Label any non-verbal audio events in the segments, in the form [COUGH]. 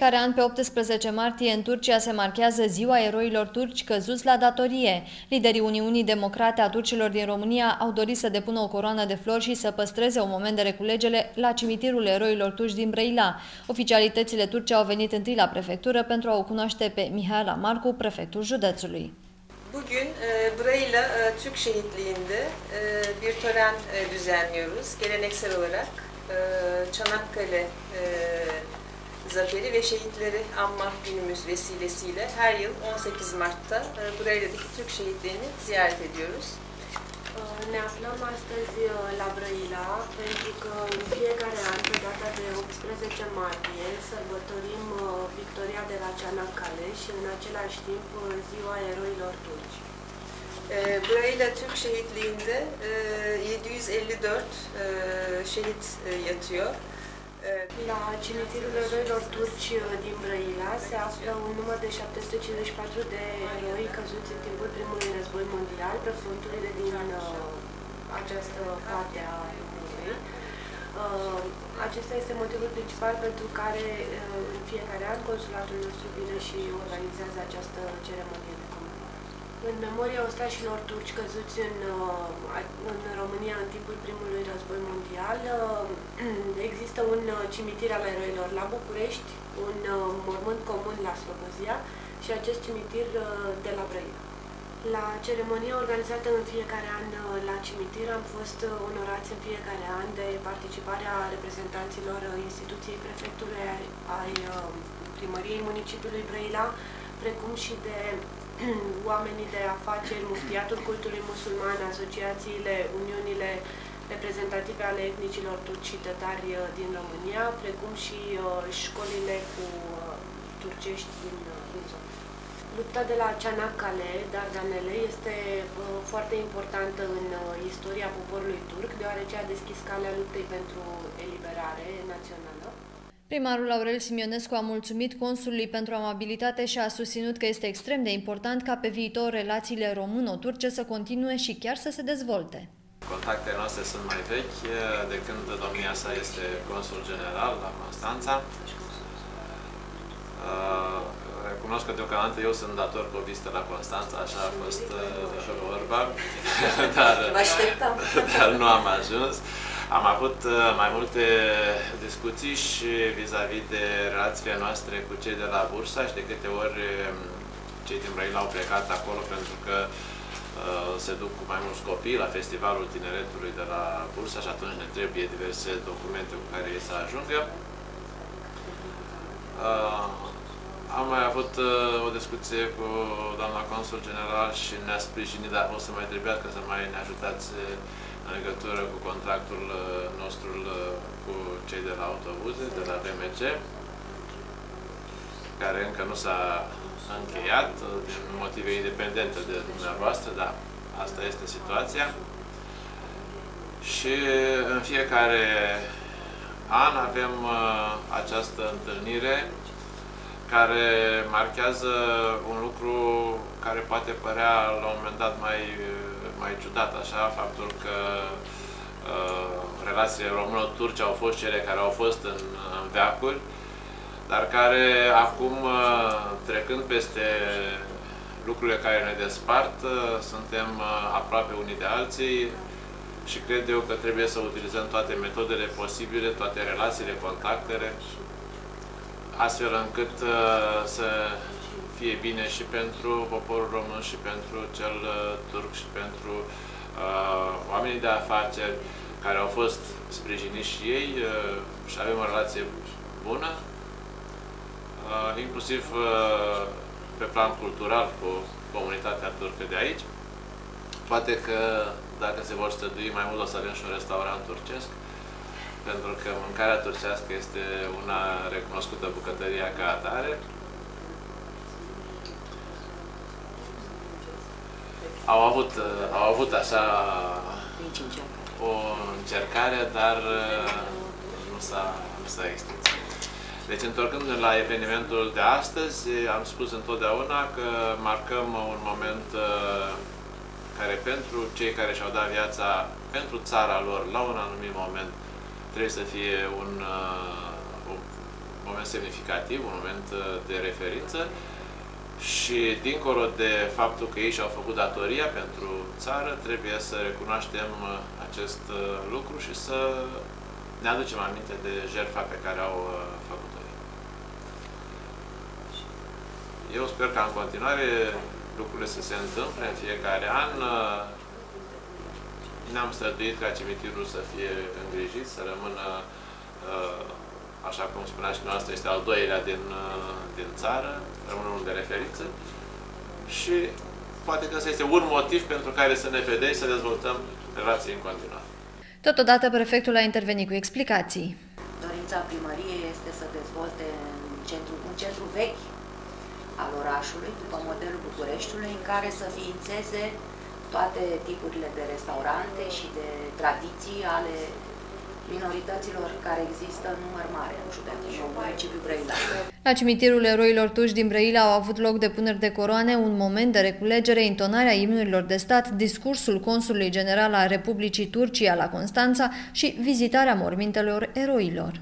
fiecare an, pe 18 martie, în Turcia se marchează Ziua Eroilor Turci căzuți la datorie. Liderii Uniunii Democrate a turcilor din România au dorit să depună o coroană de flori și să păstreze un moment de reculegere la cimitirul eroilor turci din Brăila. Oficialitățile turce au venit întâi la prefectură pentru a o cunoaște pe Mihaela Marcu, prefectul județului. Bugün e, Brayla e, Türk şehitliğinde e, bir tören e, düzenliyoruz. Geleneksel olarak e, Çanakkale e, zaferi ve şehitleri anma günümüz vesilesiyle her yıl 18 Mart'ta e, Brayla'daki Türk şehitlerini ziyaret ediyoruz. Ne aflăm astăzi la Brăila pentru că în fiecare an, pe data de 18 martie, sărbătorim victoria de la Çanakkale și în același timp ziua eroilor turci. Brayla Türk şehitliğinde 754 şehit yatıyor. La cimitirul eroilor turci din Brăila se află un număr de 754 de eroi căzuți în timpul primului război mondial pe fronturile din uh, această parte a lumii. Uh, acesta este motivul principal pentru care uh, în fiecare an consulatul nostru vine și organizează această ceremonie de în memoria ostașilor turci căzuți în, uh, în România în timpul primului război mondial, uh, [CLEARS THROAT] există un uh, cimitir al eroilor la București, un mormânt comun la Slobozia și acest cimitir de la Brăila. La ceremonia organizată în fiecare an la cimitir am fost onorați în fiecare an de participarea reprezentanților instituției prefectului ai primăriei municipiului Brăila, precum și de [CLEARS THROAT] oamenii de afaceri, muftiatul cultului musulman, asociațiile, uniunile reprezentative ale etnicilor turci și tătari uh, din România, precum și uh, școlile cu uh, turcești din, din zonă. Lupta de la Çanakkale, Dardanele, este foarte importantă în istoria poporului turc, deoarece a deschis calea luptei pentru eliberare națională. Primarul Aurel Simionescu a mulțumit consulului pentru amabilitate și a susținut că este extrem de important ca pe viitor relațiile româno-turce să continue și chiar să se dezvolte. Contactele noastre sunt mai vechi de când domnia sa este consul general la Constanța. Uh, recunosc că deocamdată eu sunt dator cu o vizită la Constanța, așa a fost uh, vorba, [LAUGHS] dar, dar nu am ajuns. Am avut uh, mai multe discuții și vis-a-vis -vis de relațiile noastre cu cei de la Bursa și de câte ori um, cei din Brăila au plecat acolo pentru că uh, se duc cu mai mulți copii la Festivalul Tineretului de la Bursa și atunci ne trebuie diverse documente cu care ei să ajungă. Uh, am mai avut uh, o discuție cu doamna consul general și ne-a sprijinit, dar o să mai trebuiască să mai ne ajutați uh, în legătură cu contractul uh, nostru uh, cu cei de la autobuze, de la BMC, care încă nu s-a încheiat uh, din motive independente de dumneavoastră, dar asta este situația. Și în fiecare an avem această întâlnire care marchează un lucru care poate părea la un moment dat mai mai ciudat așa, faptul că uh, relațiile româno-turce au fost cele care au fost în, în veacuri, dar care acum, uh, trecând peste lucrurile care ne despart, uh, suntem uh, aproape unii de alții și cred eu că trebuie să utilizăm toate metodele posibile, toate relațiile, contactele, astfel încât uh, să fie bine și pentru poporul român și pentru cel uh, turc și pentru uh, oamenii de afaceri care au fost sprijiniți și ei uh, și avem o relație bună, uh, inclusiv uh, pe plan cultural cu comunitatea turcă de aici. Poate că dacă se vor stădui mai mult o să avem și un restaurant turcesc, pentru că mâncarea turcească este una recunoscută bucătăria ca atare. au avut, uh, au avut așa o încercare, dar uh, nu s-a, nu s-a extins. Deci, întorcându-ne la evenimentul de astăzi, am spus întotdeauna că marcăm un moment uh, care pentru cei care și-au dat viața pentru țara lor la un anumit moment trebuie să fie un, un moment semnificativ, un moment uh, de referință și dincolo de faptul că ei și-au făcut datoria pentru țară, trebuie să recunoaștem uh, acest uh, lucru și să ne aducem aminte de jertfa pe care au făcut-o ei. Eu sper că în continuare lucrurile să se întâmple în fiecare an. Ne-am străduit ca cimitirul să fie îngrijit, să rămână așa cum spunea și noastră, este al doilea din, uh, din țară, rămâne unul de referință și poate că ăsta este un motiv pentru care să ne vedem să dezvoltăm relații în continuare. Totodată, prefectul a intervenit cu explicații. Dorința primăriei este să dezvolte un centru, un centru vechi al orașului, după modelul Bucureștiului, în care să ființeze toate tipurile de restaurante și de tradiții ale minorităților care există în număr mare în județul și în municipiul Brăila. La cimitirul eroilor tuși din Brăila au avut loc depuneri de coroane, un moment de reculegere, intonarea imnurilor de stat, discursul consulului general al Republicii Turcia la Constanța și vizitarea mormintelor eroilor.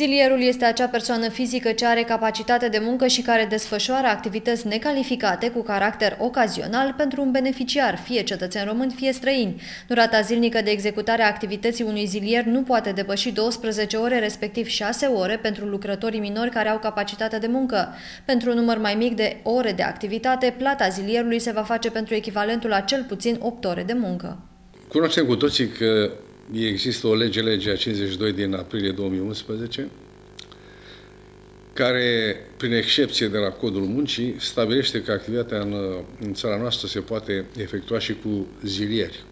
Silierul este acea persoană fizică ce are capacitate de muncă și care desfășoară activități necalificate cu caracter ocazional pentru un beneficiar, fie cetățen român, fie străin. Durata zilnică de executare a activității unui zilier nu poate depăși 12 ore, respectiv 6 ore pentru lucrătorii minori care au capacitate de muncă. Pentru un număr mai mic de ore de activitate, plata zilierului se va face pentru echivalentul a cel puțin 8 ore de muncă. Cunoaștem cu toții că există o lege, legea 52 din aprilie 2011, care, prin excepție de la Codul Muncii, stabilește că activitatea în, în țara noastră se poate efectua și cu zilieri.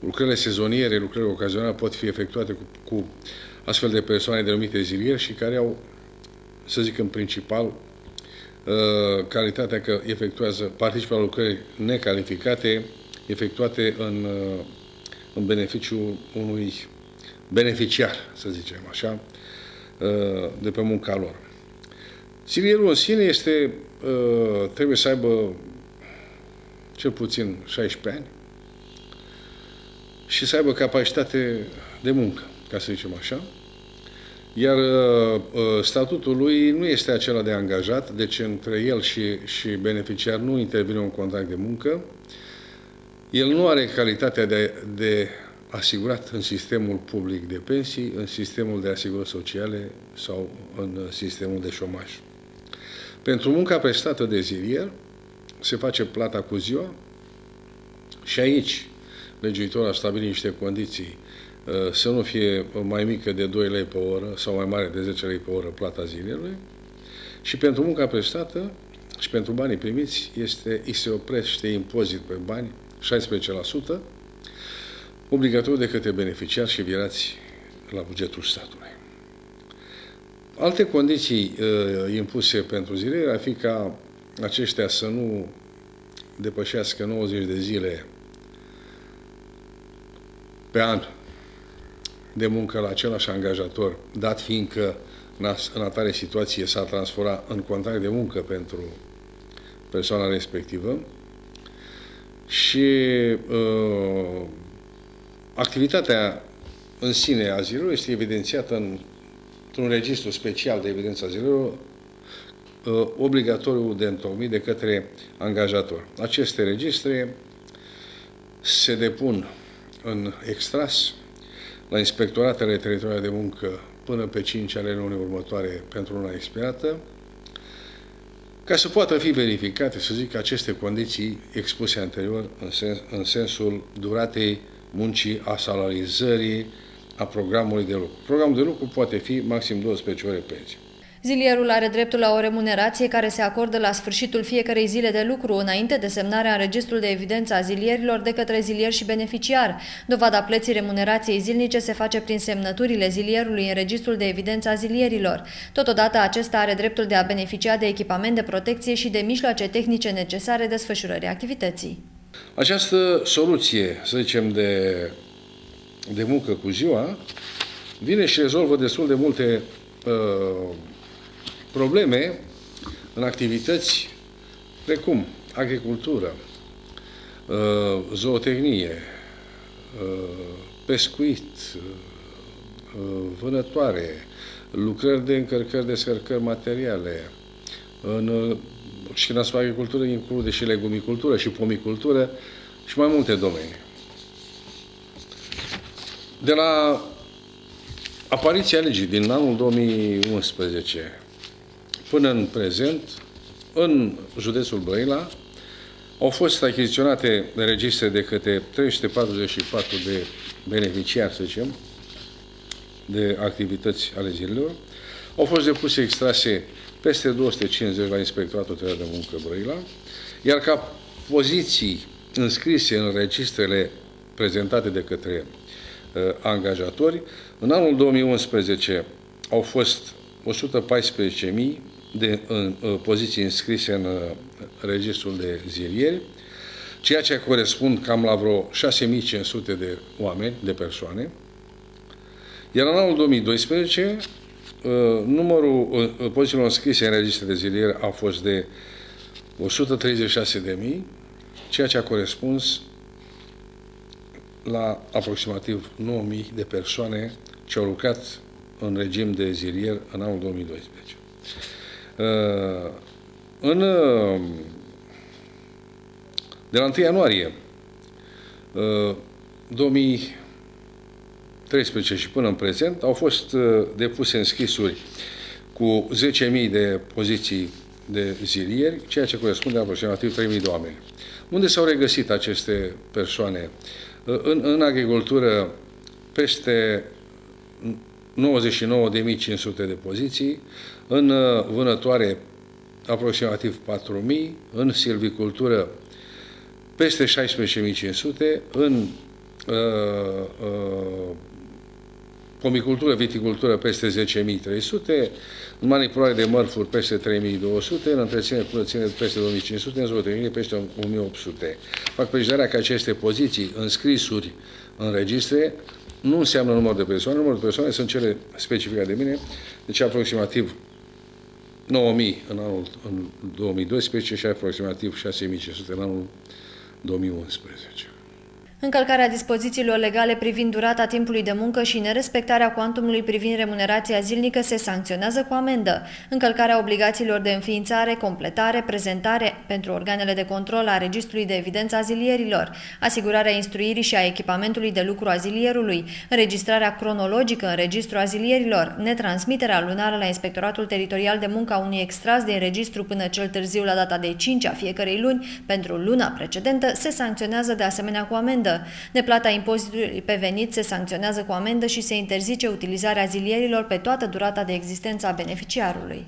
Lucrările sezoniere, lucrările ocazionale pot fi efectuate cu, cu astfel de persoane denumite zilieri și care au, să zic în principal, uh, calitatea că efectuează, participă la lucrări necalificate efectuate în uh, în beneficiul unui beneficiar, să zicem așa, uh, de pe munca lor. Silierul în sine este, uh, trebuie să aibă cel puțin 16 ani și să aibă capacitate de muncă, ca să zicem așa. Iar uh, statutul lui nu este acela de angajat, deci între el și, și beneficiar nu intervine un contract de muncă, el nu are calitatea de, de asigurat în sistemul public de pensii, în sistemul de asigurări sociale sau în sistemul de șomaj. Pentru munca prestată de zilier se face plata cu ziua și aici legiuitorul a stabilit niște condiții uh, să nu fie mai mică de 2 lei pe oră sau mai mare de 10 lei pe oră plata zilierului și pentru munca prestată și pentru banii primiți este, îi se oprește impozit pe bani 16%, obligatoriu de către beneficiari și virați la bugetul statului. Alte condiții uh, impuse pentru zile ar fi ca aceștia să nu depășească 90 de zile pe an de muncă la același angajator, dat fiindcă în atare situație s-a transformat în contract de muncă pentru persoana respectivă, și uh, activitatea în sine a zilelor este evidențiată în, într-un registru special de evidență a zilelor uh, obligatoriu de întocmit de către angajator. Aceste registre se depun în extras la inspectoratele teritoriale de muncă până pe 5 ale lunii următoare pentru una expirată, ca să poată fi verificate, să zic, aceste condiții expuse anterior în, sens, în sensul duratei muncii, a salarizării, a programului de lucru. Programul de lucru poate fi maxim 12 ore pe zi. Zilierul are dreptul la o remunerație care se acordă la sfârșitul fiecarei zile de lucru, înainte de semnarea în registrul de evidență a zilierilor de către zilier și beneficiar. Dovada plății remunerației zilnice se face prin semnăturile zilierului în registrul de evidență a zilierilor. Totodată, acesta are dreptul de a beneficia de echipament de protecție și de mijloace tehnice necesare desfășurării activității. Această soluție, să zicem, de, de muncă cu ziua, vine și rezolvă destul de multe uh, probleme în activități precum agricultură, zootehnie, pescuit, vânătoare, lucrări de încărcări, descărcări materiale, în, și în agricultură include și legumicultură și pomicultură și mai multe domenii. De la apariția legii din anul 2011 până în prezent, în județul Brăila, au fost achiziționate registre de câte 344 de beneficiari, să zicem, de activități ale zilelor. Au fost depuse extrase peste 250 la Inspectoratul Teritorial de Muncă Brăila, iar ca poziții înscrise în registrele prezentate de către uh, angajatori, în anul 2011 au fost 114.000 de în, uh, poziții înscrise în uh, registrul de zilieri, ceea ce corespund cam la vreo 6500 de oameni, de persoane, iar în anul 2012 uh, numărul uh, pozițiilor înscrise în registre de zilieri a fost de 136.000, ceea ce a corespuns la aproximativ 9.000 de persoane ce au lucrat în regim de zilier în anul 2012. Uh, în, de la 1 ianuarie 2000 13 și până în prezent au fost uh, depuse înscrisuri cu 10.000 de poziții de zilieri, ceea ce corespunde aproximativ 3.000 de oameni. Unde s-au regăsit aceste persoane? Uh, în, în agricultură peste 99.500 de poziții, în uh, vânătoare aproximativ 4.000, în silvicultură peste 16.500, în uh, uh, pomicultură, viticultură peste 10.300, în manipulare de mărfuri peste 3.200, în întreținere curățenie peste 2.500, în zootehnie peste 1.800. Fac precizarea că aceste poziții înscrisuri în registre nu înseamnă număr de persoane, numărul de persoane sunt cele specificate de mine, deci aproximativ 9.000 în anul în 2012 și aproximativ 6.500 în anul 2011. Încălcarea dispozițiilor legale privind durata timpului de muncă și nerespectarea cuantumului privind remunerația zilnică se sancționează cu amendă. Încălcarea obligațiilor de înființare, completare, prezentare pentru organele de control a Registrului de Evidență a Zilierilor, asigurarea instruirii și a echipamentului de lucru a zilierului, înregistrarea cronologică în Registrul Azilierilor, netransmiterea lunară la Inspectoratul Teritorial de Muncă a unui extras din registru până cel târziu la data de 5 a fiecărei luni pentru luna precedentă se sancționează de asemenea cu amendă amendă. Neplata impozitului pe venit se sancționează cu amendă și se interzice utilizarea zilierilor pe toată durata de existență a beneficiarului.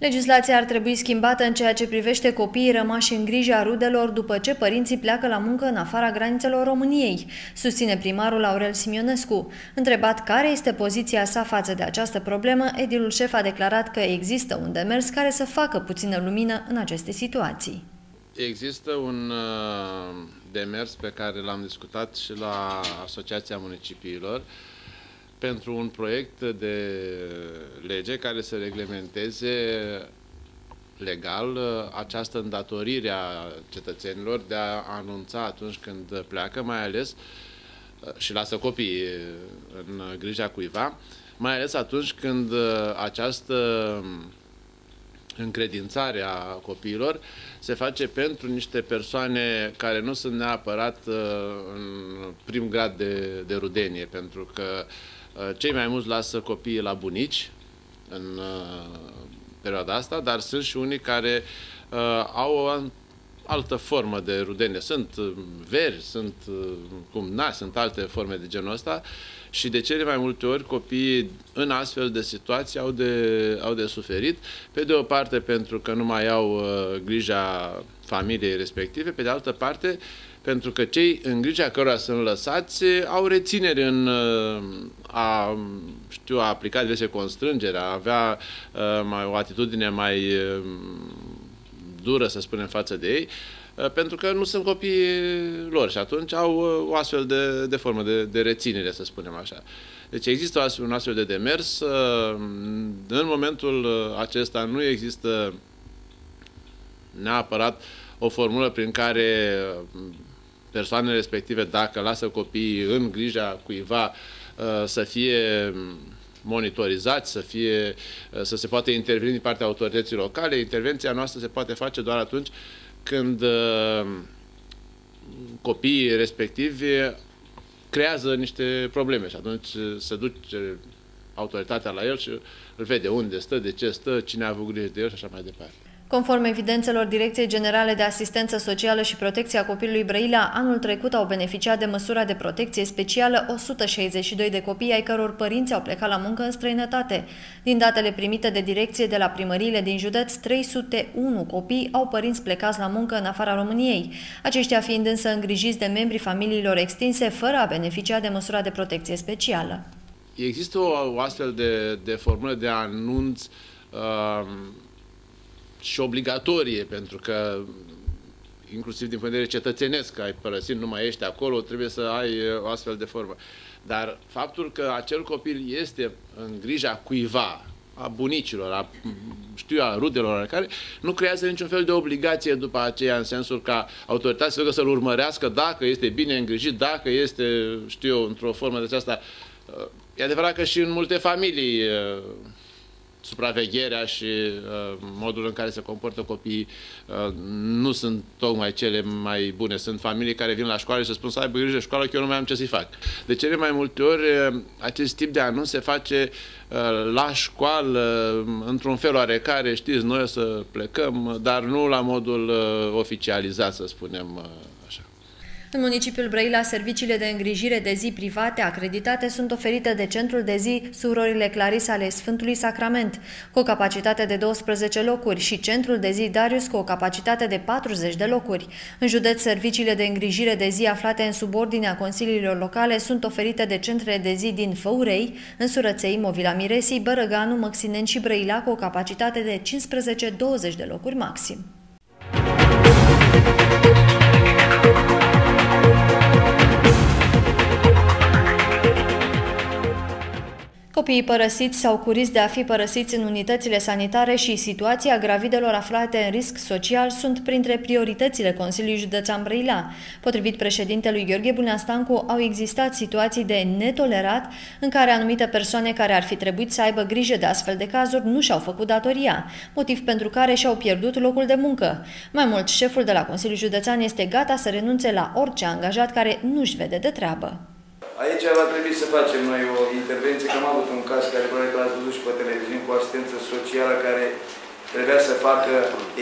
Legislația ar trebui schimbată în ceea ce privește copiii rămași în grija rudelor după ce părinții pleacă la muncă în afara granițelor României, susține primarul Aurel Simionescu. Întrebat care este poziția sa față de această problemă, edilul șef a declarat că există un demers care să facă puțină lumină în aceste situații. Există un uh, demers pe care l-am discutat și la Asociația Municipiilor, pentru un proiect de lege care să reglementeze legal această îndatorire a cetățenilor de a anunța atunci când pleacă, mai ales și lasă copiii în grija cuiva, mai ales atunci când această încredințare a copiilor se face pentru niște persoane care nu sunt neapărat în prim grad de, de rudenie, pentru că uh, Uh, cei mai mulți lasă copiii la bunici în uh, perioada asta, dar sunt și unii care uh, au o altă formă de rudenie. Sunt veri, sunt cumnași, sunt alte forme de genul ăsta și de cele mai multe ori copiii în astfel de situații au de, au de suferit, pe de o parte pentru că nu mai au uh, grija familiei respective, pe de altă parte pentru că cei în grija cărora sunt lăsați au reținere în uh, a, știu, a aplica diverse constrângeri, a avea uh, mai, o atitudine mai uh, dură, să spunem, față de ei, pentru că nu sunt copii lor și atunci au o astfel de, de formă de, de reținere, să spunem așa. Deci există un astfel de demers. În momentul acesta nu există neapărat o formulă prin care persoanele respective, dacă lasă copiii în grija cuiva, să fie monitorizați, să, fie, să se poate interveni din partea autorității locale. Intervenția noastră se poate face doar atunci când copiii respectivi creează niște probleme și atunci se duce autoritatea la el și îl vede unde stă, de ce stă, cine a avut grijă de el și așa mai departe. Conform evidențelor Direcției Generale de Asistență Socială și Protecția Copilului Brăila, anul trecut au beneficiat de măsura de protecție specială 162 de copii ai căror părinți au plecat la muncă în străinătate. Din datele primite de direcție de la primăriile din județ, 301 copii au părinți plecați la muncă în afara României, aceștia fiind însă îngrijiți de membrii familiilor extinse fără a beneficia de măsura de protecție specială. Există o, o astfel de, de formulă de anunț uh, și obligatorie, pentru că inclusiv din punct de vedere cetățenesc, ai părăsit, nu mai ești acolo, trebuie să ai o astfel de formă. Dar faptul că acel copil este în grija cuiva, a bunicilor, a, știu a rudelor, care nu creează niciun fel de obligație după aceea, în sensul ca autoritatea să-l urmărească dacă este bine îngrijit, dacă este, știu eu, într-o formă de aceasta. E adevărat că și în multe familii supravegherea și uh, modul în care se comportă copiii uh, nu sunt tocmai cele mai bune. Sunt familii care vin la școală și se spun să aibă grijă de școală că eu nu mai am ce să-i fac. De cele mai multe ori uh, acest tip de anunț se face uh, la școală, uh, într-un fel oarecare, știți, noi o să plecăm, dar nu la modul uh, oficializat, să spunem uh, așa. În municipiul Brăila, serviciile de îngrijire de zi private acreditate sunt oferite de centrul de zi Surorile Clarisa ale Sfântului Sacrament, cu o capacitate de 12 locuri și centrul de zi Darius cu o capacitate de 40 de locuri. În județ, serviciile de îngrijire de zi aflate în subordinea consiliilor locale sunt oferite de centrele de zi din Făurei, în Surăței, Movila Miresii, Bărăganu, Măxinen și Brăila cu o capacitate de 15-20 de locuri maxim. Copiii părăsiți sau curiți de a fi părăsiți în unitățile sanitare și situația gravidelor aflate în risc social sunt printre prioritățile Consiliului Județean Brăila. Potrivit președintelui Gheorghe Buneastancu, au existat situații de netolerat în care anumite persoane care ar fi trebuit să aibă grijă de astfel de cazuri nu și-au făcut datoria, motiv pentru care și-au pierdut locul de muncă. Mai mult, șeful de la Consiliul Județean este gata să renunțe la orice angajat care nu-și vede de treabă. Aici va trebui să facem noi o intervenție, că am avut un caz care probabil că l-ați văzut și pe televiziune cu asistență socială care trebuia să facă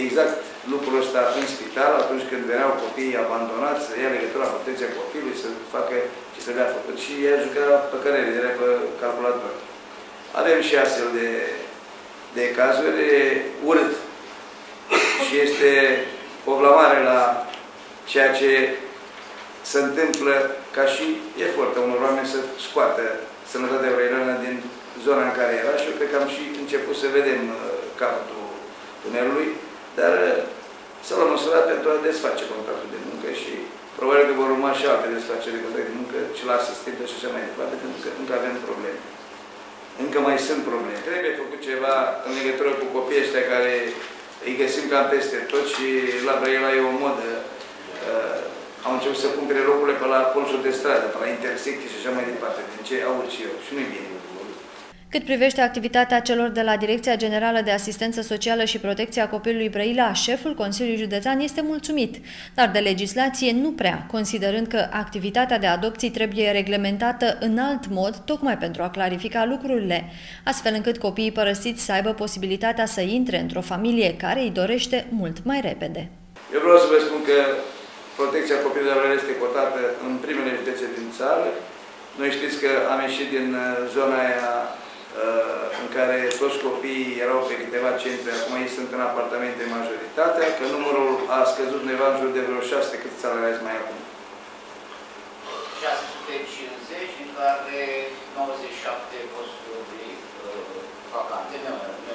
exact lucrul ăsta în spital, atunci când veneau copiii abandonați, să ia legătura la protecția copilului, să facă ce trebuia făcut. Și ea juca pe care era pe calculator. Avem și astfel de, de cazuri urât. Și este o blamare la ceea ce se întâmplă ca și efortul unor oameni să scoată sănătatea brăileană din zona în care era și eu cred că am și început să vedem uh, capătul tunelului, dar uh, s-a luat măsura pentru a desface contractul de muncă și probabil că vor urma și alte desfaceri de contract de muncă și la asistentă și așa mai departe, pentru că încă avem probleme. Încă mai sunt probleme. Trebuie făcut ceva în legătură cu copiii ăștia care îi găsim cam peste tot și la Brăila e o modă uh, au început să cumpere locurile pe la colțul de stradă, pe la intersecții și așa mai departe, din ce aud și eu. Și nu-i bine. Cât privește activitatea celor de la Direcția Generală de Asistență Socială și Protecția Copilului Brăila, șeful Consiliului Județean este mulțumit, dar de legislație nu prea, considerând că activitatea de adopții trebuie reglementată în alt mod, tocmai pentru a clarifica lucrurile, astfel încât copiii părăsiți să aibă posibilitatea să intre într-o familie care îi dorește mult mai repede. Eu vreau să vă spun că protecția copilului este cotată în primele județe din țară. Noi știți că am ieșit din uh, zona aia uh, în care toți copiii erau pe câteva centre, acum ei sunt în apartamente majoritatea, că numărul a scăzut undeva în jur de vreo 6, cât salariați mai acum? 650, în care 97 posturi uh, vacante, neocupate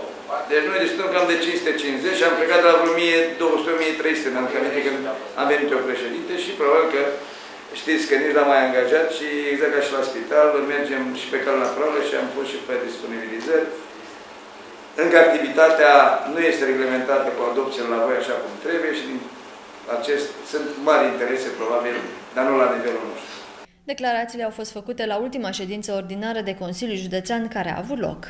Deci noi discutăm cam de 550 și am plecat de la 1200-1300, mi-am aminte când am venit eu președinte și probabil că știți că nici l-am mai angajat și exact ca și la spital, mergem și pe cale naturală și am fost și pe disponibilizări. Încă activitatea nu este reglementată cu adopție la voi așa cum trebuie și din acest sunt mari interese probabil, dar nu la nivelul nostru. Declarațiile au fost făcute la ultima ședință ordinară de Consiliu Județean care a avut loc.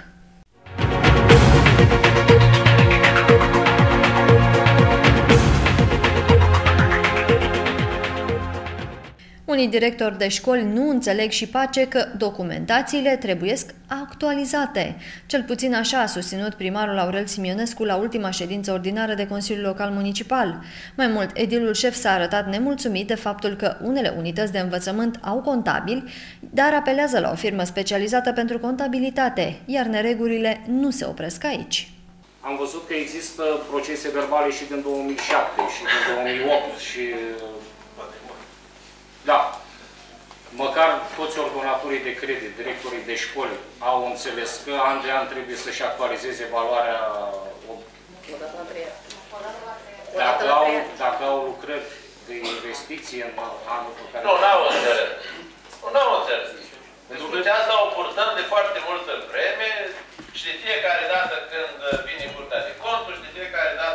Unii directori de școli nu înțeleg și pace că documentațiile trebuie actualizate. Cel puțin așa a susținut primarul Aurel Simionescu la ultima ședință ordinară de Consiliul Local Municipal. Mai mult, edilul șef s-a arătat nemulțumit de faptul că unele unități de învățământ au contabili, dar apelează la o firmă specializată pentru contabilitate, iar neregurile nu se opresc aici. Am văzut că există procese verbale și din 2007 și din 2008 și da. Măcar toți ordonatorii de credit, directorii de școli au înțeles că an de an trebuie să-și actualizeze valoarea dacă au, dacă au lucrări de investiție în anul pe care... Nu, n-au înțeles. Nu au înțeles. Discutează la o purtăm de foarte multă vreme și de fiecare dată când vine curtea de conturi și de fiecare dată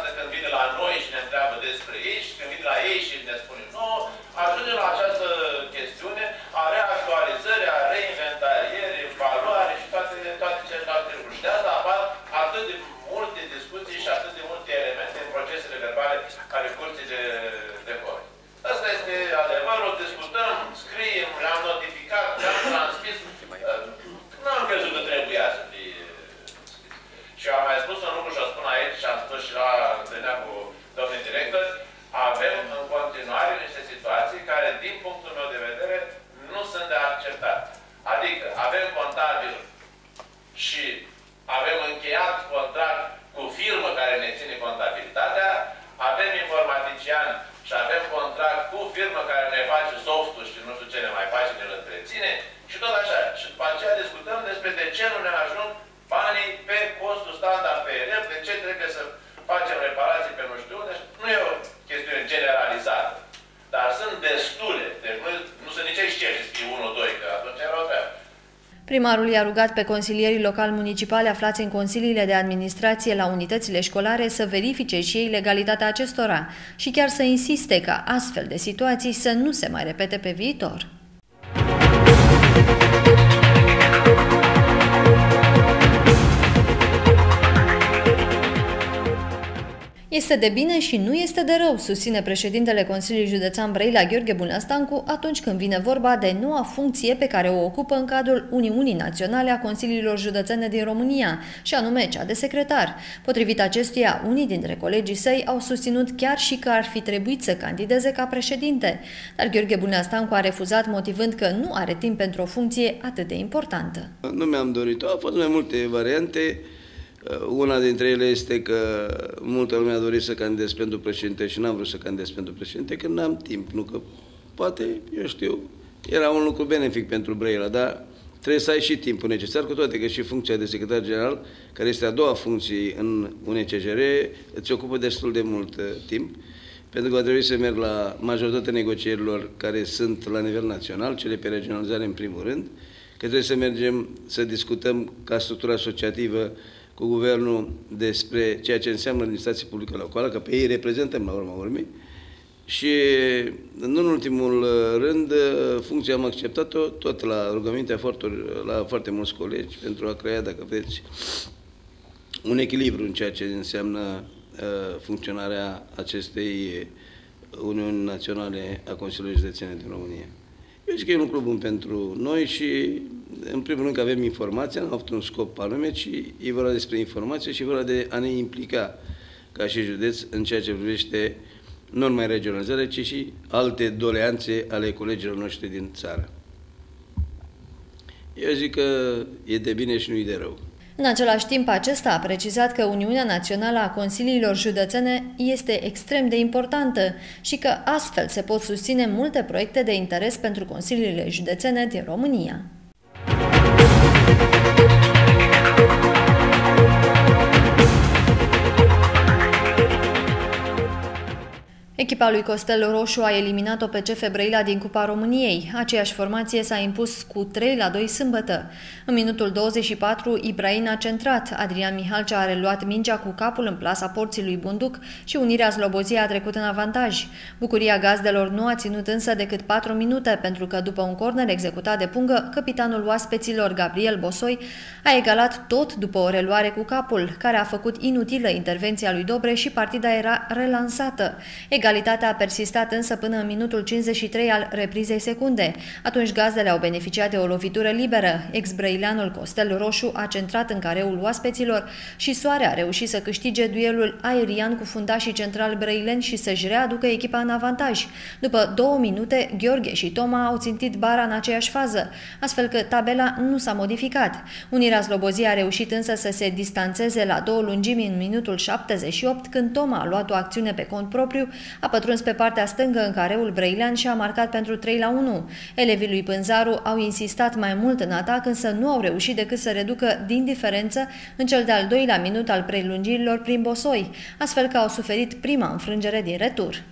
Primarul i-a rugat pe consilierii local municipali aflați în consiliile de administrație la unitățile școlare să verifice și ei legalitatea acestora și chiar să insiste ca astfel de situații să nu se mai repete pe viitor. Este de bine și nu este de rău, susține președintele Consiliului Județean Brăila Gheorghe Bunăstancu atunci când vine vorba de noua funcție pe care o ocupă în cadrul Uniunii Naționale a Consiliilor Județene din România, și anume cea de secretar. Potrivit acestuia, unii dintre colegii săi au susținut chiar și că ar fi trebuit să candideze ca președinte, dar Gheorghe Bunăstancu a refuzat motivând că nu are timp pentru o funcție atât de importantă. Nu mi-am dorit-o, au fost mai multe variante, Uh, una dintre ele este că multă lume a dorit să candidez pentru președinte și n-am vrut să candidez pentru președinte, că n-am timp, nu că poate, eu știu, era un lucru benefic pentru Brăila, dar trebuie să ai și timpul necesar, cu toate că și funcția de secretar general, care este a doua funcție în UNCGR, îți ocupă destul de mult uh, timp, pentru că va trebui să merg la majoritatea negocierilor care sunt la nivel național, cele pe regionalizare în primul rând, că trebuie să mergem să discutăm ca structură asociativă cu guvernul despre ceea ce înseamnă administrație publică locală, că pe ei reprezentăm la urma urmei. Și, nu în ultimul rând, funcția am acceptat-o tot la rugămintea foarte, la foarte mulți colegi pentru a crea, dacă vreți, un echilibru în ceea ce înseamnă uh, funcționarea acestei Uniuni Naționale a Consiliului Județene din România. Eu zic că e un lucru bun pentru noi și, în primul rând, că avem informația, am avut un scop anume, ci e vorba despre informație și e vorba de a ne implica ca și județ în ceea ce privește nu numai regionalizarea, ci și alte doleanțe ale colegilor noștri din țară. Eu zic că e de bine și nu e de rău. În același timp, acesta a precizat că Uniunea Națională a Consiliilor Județene este extrem de importantă și că astfel se pot susține multe proiecte de interes pentru Consiliile Județene din România. Thank you. Echipa lui Costel Roșu a eliminat-o pe CF Brăila din Cupa României. Aceeași formație s-a impus cu 3 la 2 sâmbătă. În minutul 24, Ibrain a centrat, Adrian Mihalcea a reluat mingea cu capul în plasa porții lui Bunduc și Unirea Slobozia a trecut în avantaj. Bucuria gazdelor nu a ținut însă decât 4 minute, pentru că după un corner executat de pungă, capitanul oaspeților Gabriel Bosoi a egalat tot după o reluare cu capul, care a făcut inutilă intervenția lui Dobre și partida era relansată. Egal Egalitatea a persistat însă până în minutul 53 al reprizei secunde. Atunci gazdele au beneficiat de o lovitură liberă. Ex-brăileanul Costel Roșu a centrat în careul oaspeților și Soare a reușit să câștige duelul aerian cu fundașii central brăilen și să-și readucă echipa în avantaj. După două minute, Gheorghe și Toma au țintit bara în aceeași fază, astfel că tabela nu s-a modificat. Unirea Slobozia a reușit însă să se distanțeze la două lungimi în minutul 78, când Toma a luat o acțiune pe cont propriu, a pătruns pe partea stângă în careul Brăilean și a marcat pentru 3 la 1. Elevii lui Pânzaru au insistat mai mult în atac, însă nu au reușit decât să reducă din diferență în cel de-al doilea minut al prelungirilor prin Bosoi, astfel că au suferit prima înfrângere din retur.